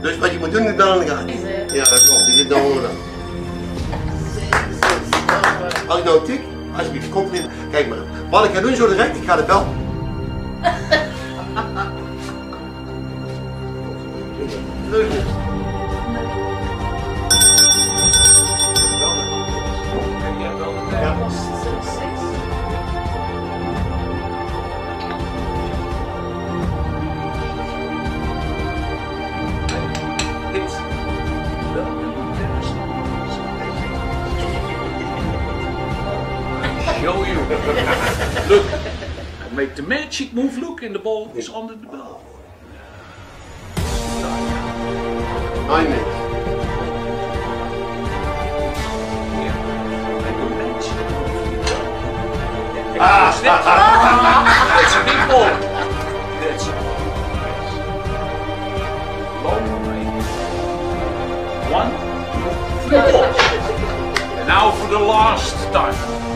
Dus wat je moet doen is bellen en gaan. Ja, dat klopt. Je dan horen. Als ik nou tik, alsjeblieft, komt erin. Kijk maar. Wat ik ga doen zo direct, ik ga de bel. Leuk. Ja. Show you. Look. Make the magic move. Look, and the ball is under the bell. Nine minutes. Ah, That's a big ball. That's long way. One, two, three balls. And now for the last time.